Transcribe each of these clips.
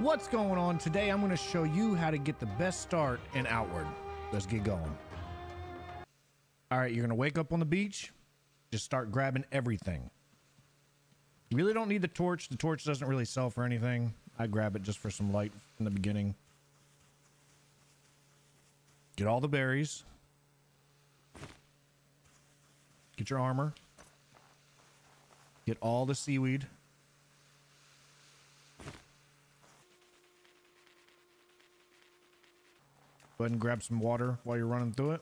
What's going on today? I'm going to show you how to get the best start in Outward. Let's get going. All right, you're going to wake up on the beach. Just start grabbing everything. You really don't need the torch. The torch doesn't really sell for anything. I grab it just for some light in the beginning. Get all the berries. Get your armor. Get all the seaweed. Go ahead and grab some water while you're running through it.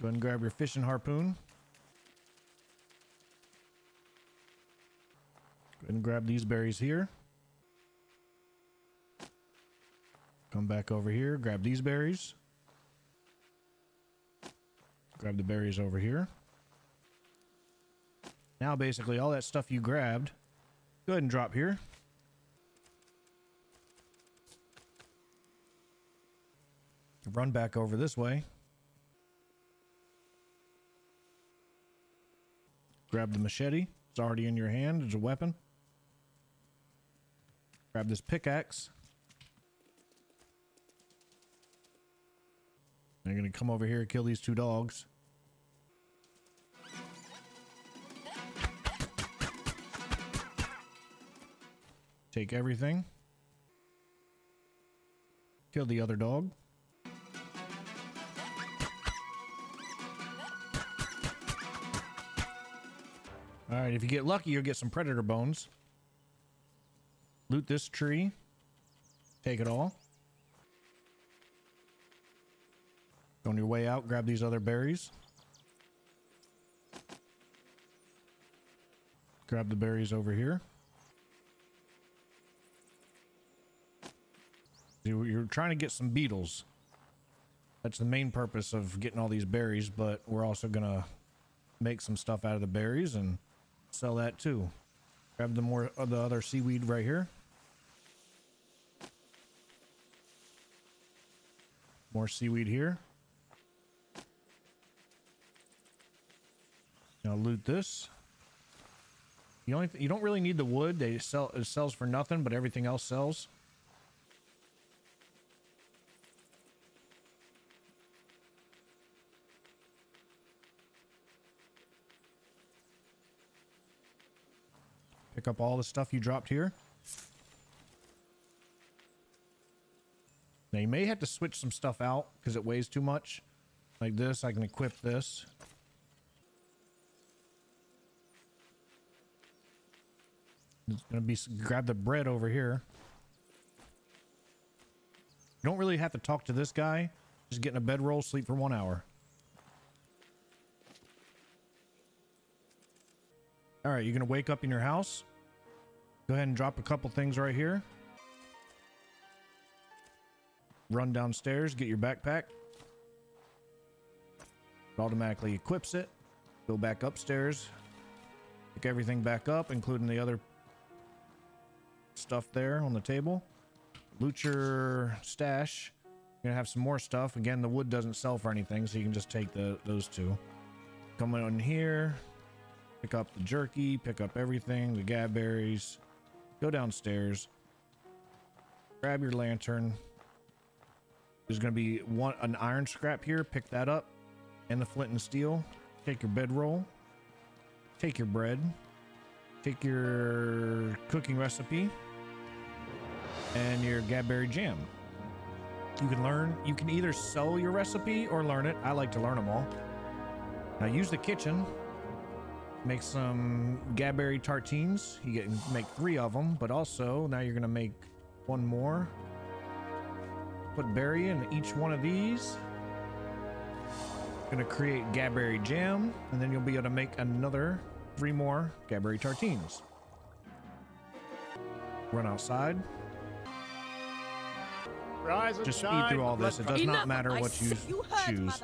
Go ahead and grab your fishing harpoon. Go ahead and grab these berries here. Come back over here, grab these berries. Grab the berries over here. Now basically all that stuff you grabbed, go ahead and drop here. Run back over this way. Grab the machete. It's already in your hand. It's a weapon. Grab this pickaxe. You're going to come over here and kill these two dogs. Take everything. Kill the other dog. All right, if you get lucky, you'll get some predator bones. Loot this tree. Take it all. On your way out, grab these other berries. Grab the berries over here. You're trying to get some beetles. That's the main purpose of getting all these berries, but we're also going to make some stuff out of the berries and sell that too. Grab the more of the other seaweed right here. More seaweed here. Now loot this. The only you don't really need the wood. They sell it sells for nothing, but everything else sells. Up all the stuff you dropped here. Now you may have to switch some stuff out because it weighs too much. Like this, I can equip this. It's gonna be grab the bread over here. You don't really have to talk to this guy. Just get in a bedroll, sleep for one hour. All right, you're gonna wake up in your house. Go ahead and drop a couple things right here. Run downstairs, get your backpack. It automatically equips it. Go back upstairs. Pick everything back up, including the other stuff there on the table. Loot your stash. You're gonna have some more stuff. Again, the wood doesn't sell for anything, so you can just take the those two. Come in here, pick up the jerky, pick up everything, the gaberries, Go downstairs. Grab your lantern. There's going to be one an iron scrap here. Pick that up. And the flint and steel. Take your bedroll. Take your bread. Take your cooking recipe. And your gaberry jam. You can learn, you can either sell your recipe or learn it. I like to learn them all. Now use the kitchen Make some Gaberry tartines. You can make three of them, but also now you're gonna make one more. Put berry in each one of these. Gonna create Gaberry jam, and then you'll be able to make another three more Gaberry tartines. Run outside. Rise Just shine, speed through all this. It does not matter what you you heard, choose.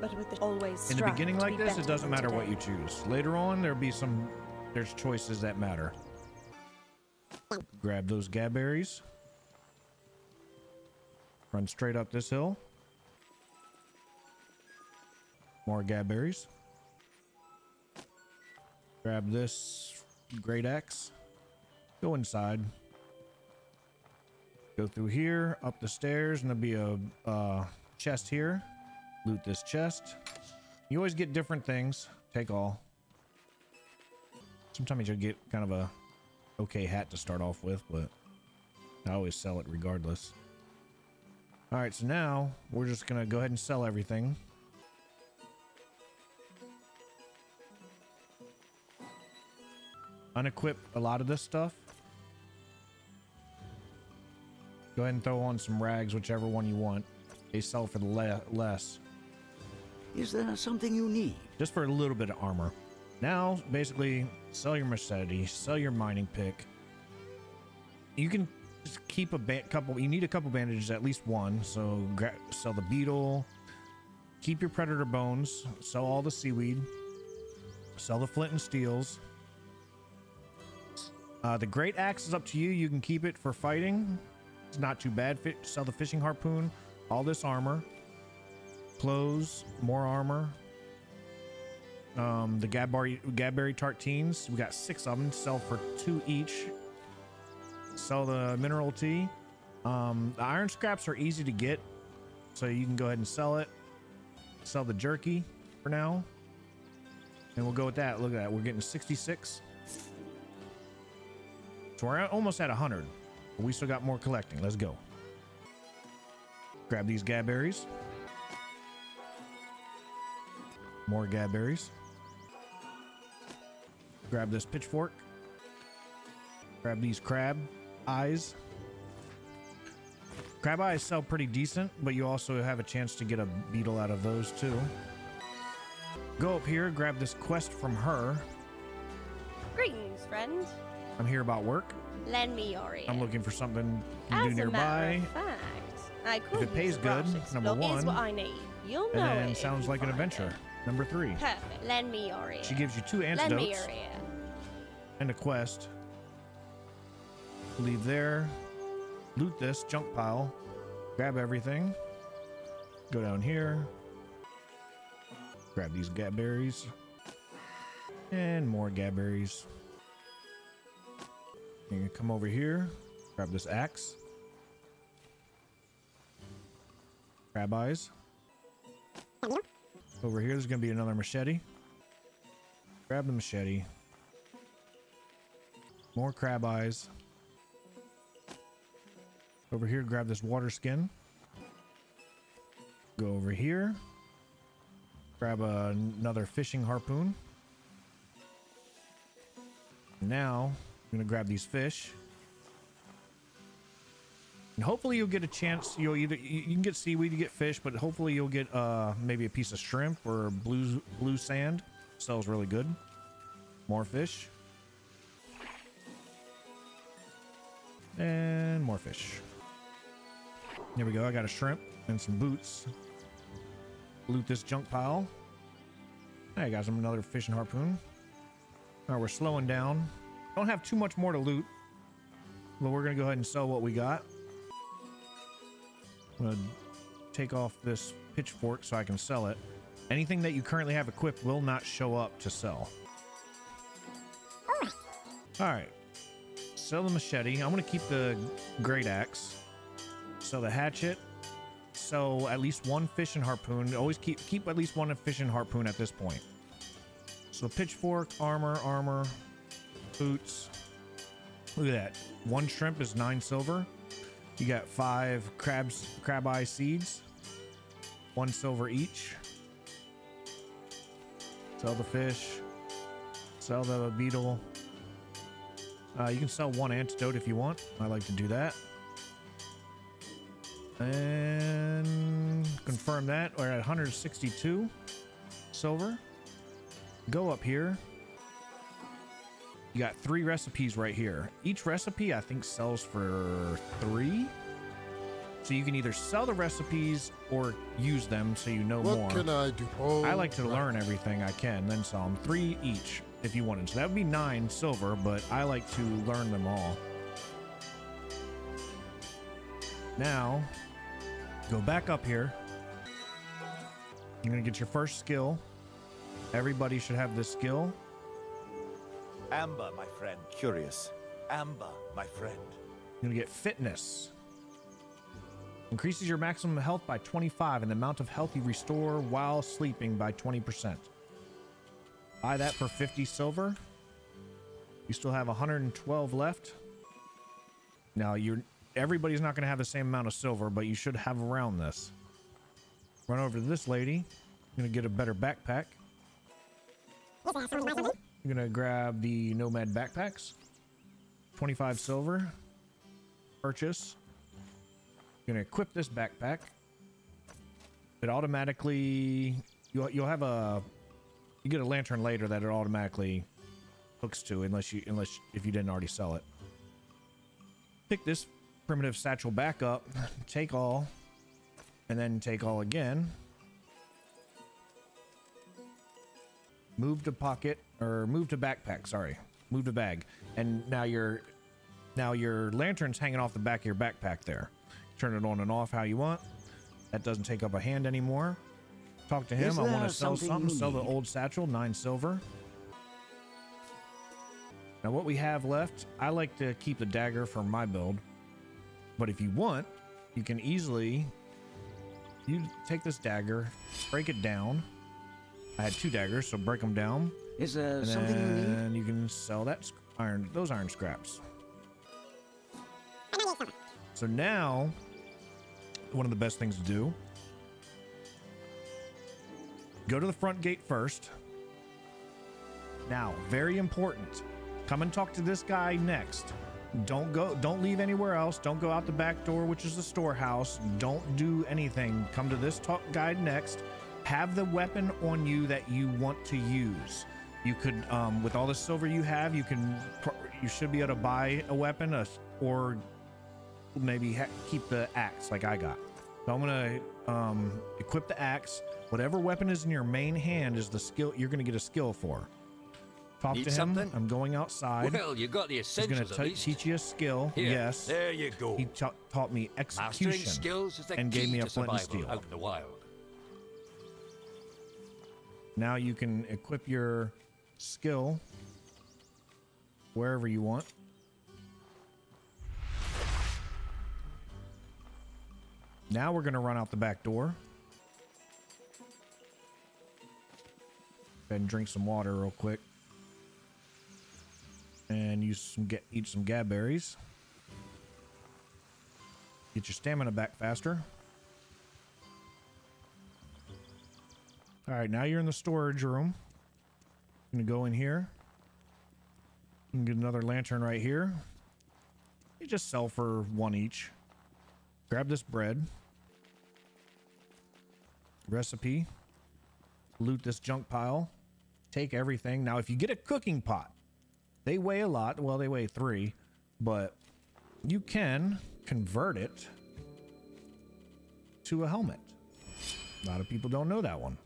But with the always In the beginning like be this, it doesn't matter what you choose. Later on, there'll be some, there's choices that matter. Grab those gaberries. Run straight up this hill. More gaberries. Grab this great axe. Go inside. Go through here, up the stairs, and there'll be a uh, chest here. Loot this chest. You always get different things. Take all. Sometimes you'll get kind of a okay hat to start off with, but I always sell it regardless. All right, so now we're just gonna go ahead and sell everything. Unequip a lot of this stuff. Go ahead and throw on some rags, whichever one you want. They sell for the le less, Is there something you need? just for a little bit of armor. Now, basically, sell your machete, sell your mining pick. You can just keep a couple. You need a couple bandages, at least one. So sell the beetle. Keep your predator bones. Sell all the seaweed. Sell the flint and steels. Uh, the great axe is up to you. You can keep it for fighting. It's not too bad. Fi- sell the fishing harpoon. All this armor. Clothes. More armor. Um, the Gaberry, Gaberry tartines. We got six of them. Sell for two each. Sell the mineral tea. Um, the iron scraps are easy to get, so you can go ahead and sell it. Sell the jerky for now. And we'll go with that. Look at that. We're getting 66. So we're almost at 100. But we still got more collecting. Let's go. Grab these gaberries. More gaberries. Grab this pitchfork. Grab these crab eyes. Crab eyes sell pretty decent, but you also have a chance to get a beetle out of those too. Go up here, grab this quest from her. Greetings, friend. I'm here about work. Lend me your ear. I'm looking for something to As do a matter nearby. of fact, I could it pays good, number explore is what I need. You'll know And it if sounds like an adventure. it. Number three. Perfect. Lend me your ear. She gives you two Lend me antidotes your ear. and a quest. Leave there. Loot this junk pile. Grab everything. Go down here. Grab these gaberries. And more gaberries. You can come over here. Grab this axe. Crab eyes. Over here, there's going to be another machete. Grab the machete. More crab eyes. Over here, grab this water skin. Go over here. Grab a, another fishing harpoon. Now, I'm gonna grab these fish. And hopefully you'll get a chance. You'll either you can get seaweed, you get fish, but hopefully you'll get uh maybe a piece of shrimp or blue blue sand. Sells really good. More fish. And more fish. There we go. I got a shrimp and some boots. Loot this junk pile. I got some another fishing harpoon. All right, we're slowing down. Don't have too much more to loot, but we're gonna go ahead and sell what we got. I'm gonna take off this pitchfork so I can sell it. Anything that you currently have equipped will not show up to sell. All right. Sell the machete. I'm gonna keep the great axe. Sell the hatchet. Sell at least one fishing harpoon. Always keep keep at least one fishing harpoon at this point. So pitchfork, armor, armor, boots. Look at that. One shrimp is nine silver. You got five crabs, crab eye seeds. One silver each. Sell the fish. Sell the beetle. Uh, you can sell one antidote if you want. I like to do that. And confirm that. We're at 162 silver. Go up here. You got three recipes right here. Each recipe, I think, sells for three. So you can either sell the recipes or use them so you know What more. What can I do? Oh, I like to right. learn everything I can, then sell them. Three each if you wanted. So that would be nine silver, but I like to learn them all. Now, go back up here. You're going to get your first skill. Everybody should have this skill. Amber, my friend. Curious. Amber, my friend. You're gonna get fitness. Increases your maximum health by 25 and the amount of health you restore while sleeping by 20%. Buy that for 50 silver. You still have 112 left. Now you're everybody's not gonna have the same amount of silver, but you should have around this. Run over to this lady. Gonna get a better backpack. You're gonna grab the nomad backpacks. 25 silver. Purchase. You're gonna equip this backpack. It automatically you'll you'll have a you get a lantern later that it automatically hooks to unless you unless if you didn't already sell it. Pick this primitive satchel back up, take all, and then take all again. Move to pocket or move to backpack, sorry. Move to bag. And now your now your lantern's hanging off the back of your backpack there. Turn it on and off how you want. That doesn't take up a hand anymore. Talk to him. Is I want to sell something something. Sell the old satchel, nine silver. Now what we have left, I like to keep the dagger for my build. But if you want, you can easily you take this dagger, break it down. I had two daggers, so break them down. Is there And something you need? then you can sell that iron, those iron scraps. So now, one of the best things to do: go to the front gate first. Now, very important. Come and talk to this guy next. Don't go. Don't leave anywhere else. Don't go out the back door, which is the storehouse. Don't do anything. Come to this talk guy next. Have the weapon on you that you want to use. You could, um, with all the silver you have, you can. You should be able to buy a weapon, a, or maybe ha- keep the axe like I got. So I'm gonna um, equip the axe. Whatever weapon is in your main hand is the skill you're gonna get a skill for. Talk Need to him. something? I'm going outside. Well, you got the essentials. He's gonna essentials at ta- least. teach you a skill. Here, yes. There you go. He ta- taught me execution. skills and gave me a flint and steel. out in the wild. Now you can equip your skill wherever you want. Now we're gonna run out the back door. Go ahead and drink some water real quick. And use some get eat some gaberries. Get your stamina back faster. All right, now you're in the storage room. I'm Gonna go in here. And get another lantern right here. You just sell for one each. Grab this bread. Recipe. Loot this junk pile. Take everything. Now, if you get a cooking pot, they weigh a lot. Well, they weigh three, but you can convert it to a helmet. A lot of people don't know that one.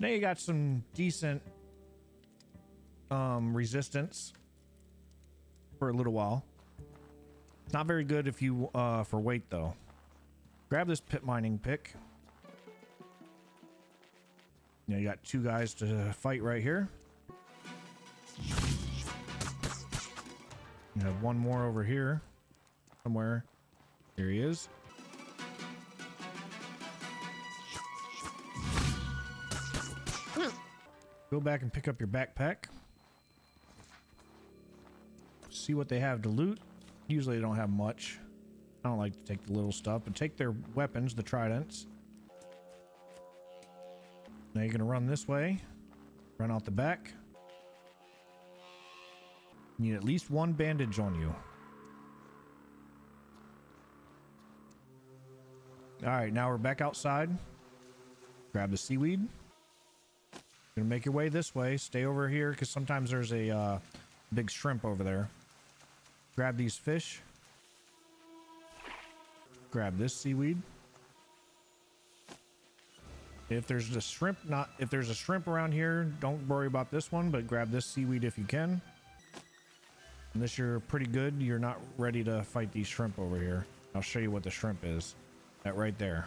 Now you got some decent um, resistance for a little while. Not very good if you uh, for weight though. Grab this pit mining pick. Now you got two guys to fight right here. You have one more over here somewhere. Here he is. Go back and pick up your backpack. See what they have to loot. Usually they don't have much. I don't like to take the little stuff, but take their weapons, the tridents. Now you're gonna run this way. Run out the back. Need at least one bandage on you. Alright, now we're back outside. Grab the seaweed. Gonna make your way this way. Stay over here because sometimes there's a uh, big shrimp over there. Grab these fish. Grab this seaweed. If there's a shrimp, not if there's a shrimp around here, don't worry about this one, but grab this seaweed if you can. Unless you're pretty good, you're not ready to fight these shrimp over here. I'll show you what the shrimp is. That right there.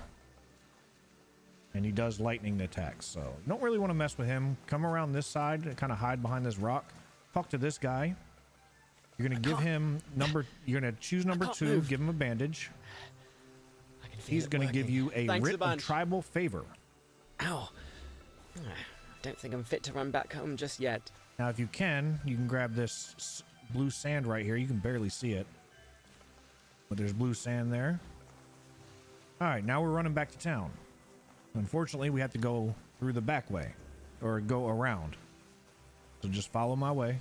And he does lightning attacks, so you don't really want to mess with him. Come around this side, kind of hide behind this rock. Talk to this guy. You're gonna give him number. You're gonna choose number two. move. Give him a bandage. I can feel He's gonna give you a Thanks writ a of tribal favor. Ow. I Don't think I'm fit to run back home just yet. Now, if you can, you can grab this blue sand right here. You can barely see it, but there's blue sand there. All right, now we're running back to town. Unfortunately, we have to go through the back way or go around. So just follow my way.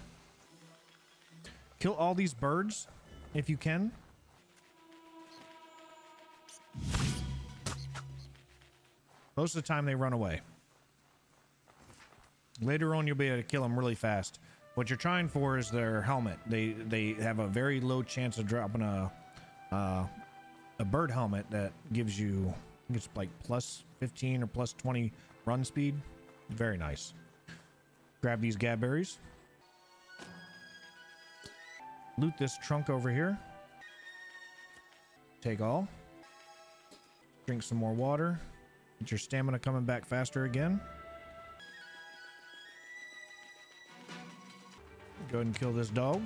Kill all these birds if you can. Most of the time, they run away. Later on, you'll be able to kill them really fast. What you're trying for is their helmet. They they have a very low chance of dropping a uh, a bird helmet that gives you it's like plus 15 or plus 20 run speed. Very nice. Grab these gaberries. Loot this trunk over here. Take all. Drink some more water. Get your stamina coming back faster again. Go ahead and kill this dog.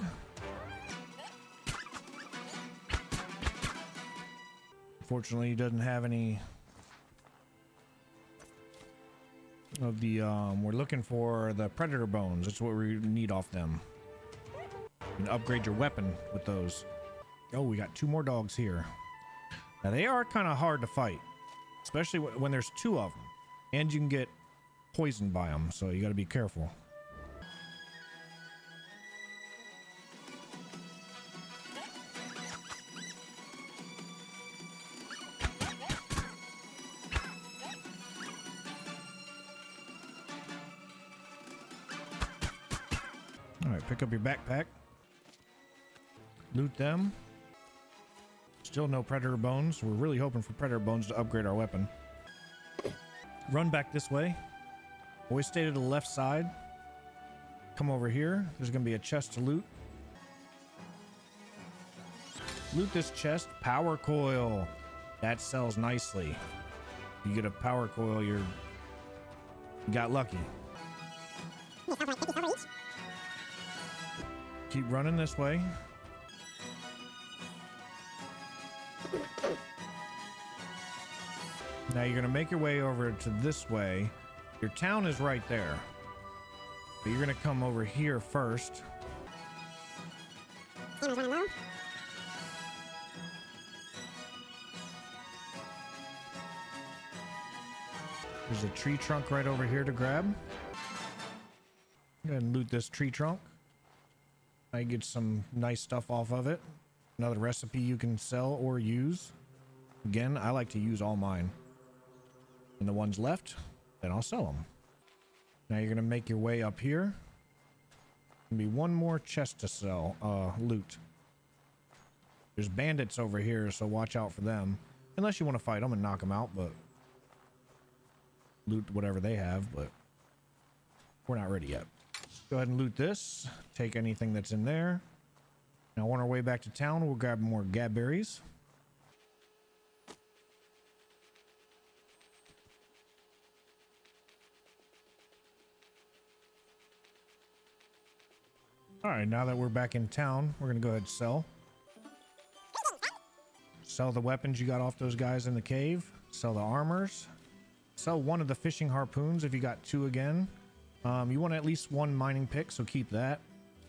Fortunately, he doesn't have any of the um we're looking for the predator bones. That's what we need off them. And upgrade your weapon with those. Oh, we got two more dogs here. Now they are kind of hard to fight, especially when there's two of them, and you can get poisoned by them. So you got to be careful. Backpack. Loot them. Still no predator bones. We're really hoping for predator bones to upgrade our weapon. Run back this way. Always stay to the left side. Come over here. There's going to be a chest to loot. Loot this chest. Power coil. That sells nicely. You get a power coil, you're you got lucky. Keep running this way. Now you're gonna make your way over to this way. Your town is right there. But you're gonna come over here first. There's a tree trunk right over here to grab. Go ahead and loot this tree trunk. I get some nice stuff off of it. Another recipe you can sell or use. Again, I like to use all mine. And the ones left, then I'll sell them. Now you're gonna make your way up here. Gonna be one more chest to sell, uh, loot. There's bandits over here, so watch out for them. Unless you want to fight them and knock them out, but loot whatever they have, but we're not ready yet. Go ahead and loot this. Take anything that's in there. Now on our way back to town, we'll grab more gaberries. All right, now that we're back in town, we're gonna go ahead and sell. Sell the weapons you got off those guys in the cave. Sell the armors. Sell one of the fishing harpoons if you got two again. Um, you want at least one mining pick, so keep that.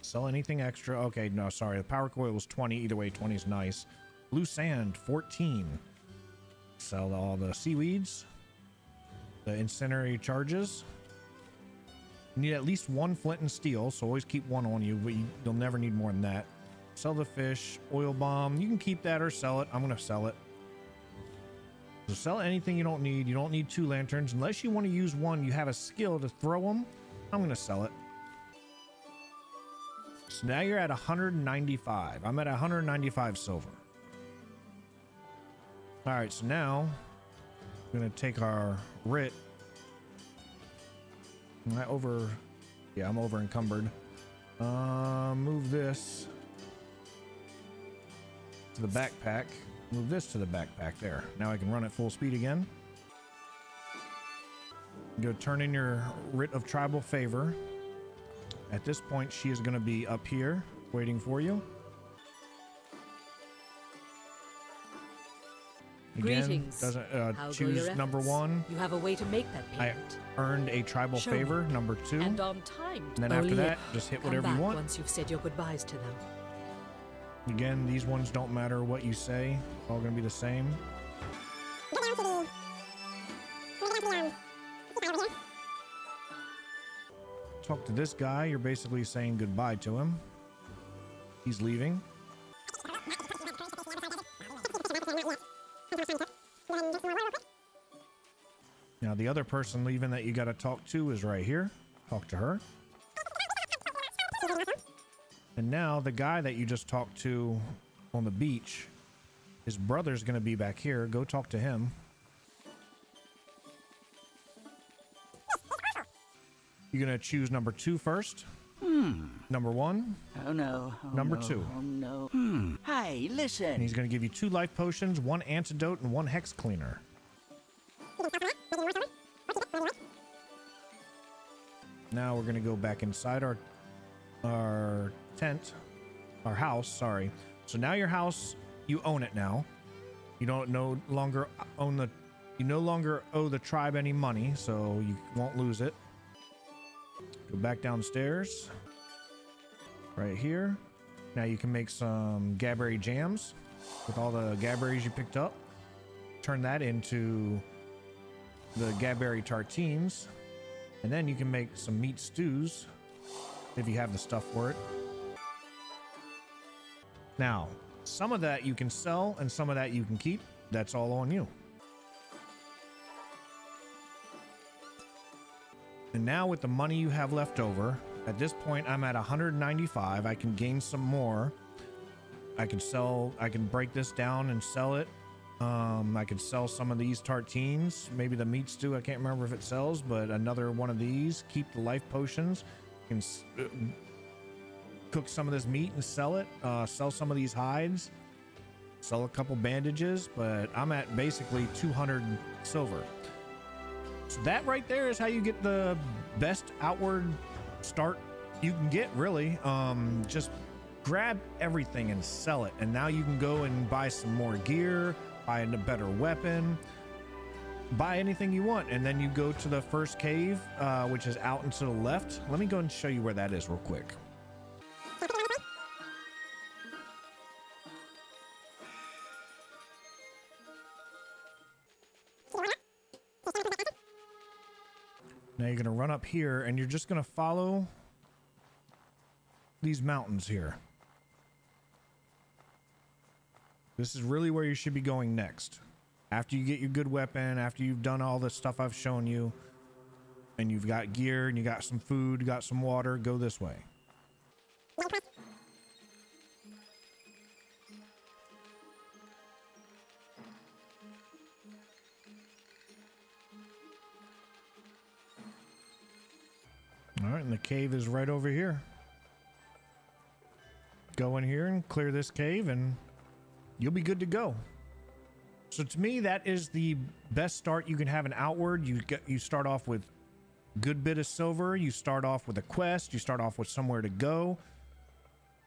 Sell anything extra. Okay, no, sorry. The power coil was 20. Either way, 20 is nice. Blue sand, 14. Sell all the seaweeds. The incendiary charges. You need at least one flint and steel, so always keep one on you, but you, you'll never need more than that. Sell the fish, oil bomb. You can keep that or sell it. I'm going to sell it. So sell anything you don't need. You don't need two lanterns. Unless you want to use one, you have a skill to throw them. I'm going to sell it. So now you're at 195. I'm at 195 silver. All right, so now we're going to take our writ. Am I over? Yeah, I'm over encumbered. Uh, move this to the backpack. Move this to the backpack there. Now I can run at full speed again. Go turn in your writ of tribal favor. At this point, she is going to be up here waiting for you. Again, Greetings. Doesn't uh, choose number one. You have a way to make that I earned a tribal Show me. favor. Number two. and on time. And then after that, just hit come whatever you want. once you've said your goodbyes to them. Again, these ones don't matter what you say. It's all going to be the same. Talk to this guy. You're basically saying goodbye to him. He's leaving. Now, the other person leaving that you got to talk to is right here. Talk to her. And now the guy that you just talked to on the beach, his brother's going to be back here. Go talk to him. You're going to choose number two first. Hmm. Number one, Oh no. Oh, Number no. two. Oh no. Hmm. Hey, and listen. he's going to give you two life potions, one antidote, and one hex cleaner. Now we're going to go back inside our our tent, our house, sorry. So now your house, you own it now. You don't no longer own the you no longer owe the tribe any money, so you won't lose it. Go back downstairs. Right here. Now you can make some Gaberry jams with all the Gaberries you picked up. Turn that into the Gaberry tartines. And then you can make some meat stews if you have the stuff for it. Now, some of that you can sell and some of that you can keep. That's all on you. And now with the money you have left over, at this point I'm at 195. I can gain some more. I can sell, I can break this down and sell it. Um, I could sell some of these tartines, maybe the meat stew. I can't remember if it sells, but another one of these. Keep the life potions. Can uh, cook some of this meat and sell it. Uh, sell some of these hides. Sell a couple bandages, but I'm at basically 200 silver. That right there is how you get the best outward start you can get. Really, um, just grab everything and sell it, and now you can go and buy some more gear, buy a better weapon, buy anything you want, and then you go to the first cave, uh, which is out and to the left. Let me go and show you where that is real quick. Now you're going to run up here and you're just going to follow these mountains here. This is really where you should be going next. After you get your good weapon, after you've done all the stuff I've shown you, and you've got gear and you got some food, got some water, go this way. And the cave is right over here. Go in here and clear this cave, and you'll be good to go. So to me, that is the best start you can have an outward. You get you start off with good bit of silver. You start off with a quest. You start off with somewhere to go.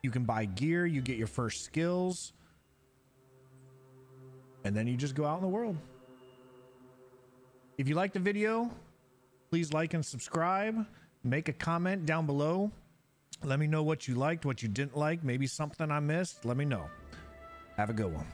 You can buy gear. You get your first skills, and then you just go out in the world. If you like the video, please like and subscribe. Make a comment down below. Let me know what you liked, what you didn't like, maybe something I missed. Let me know. Have a good one.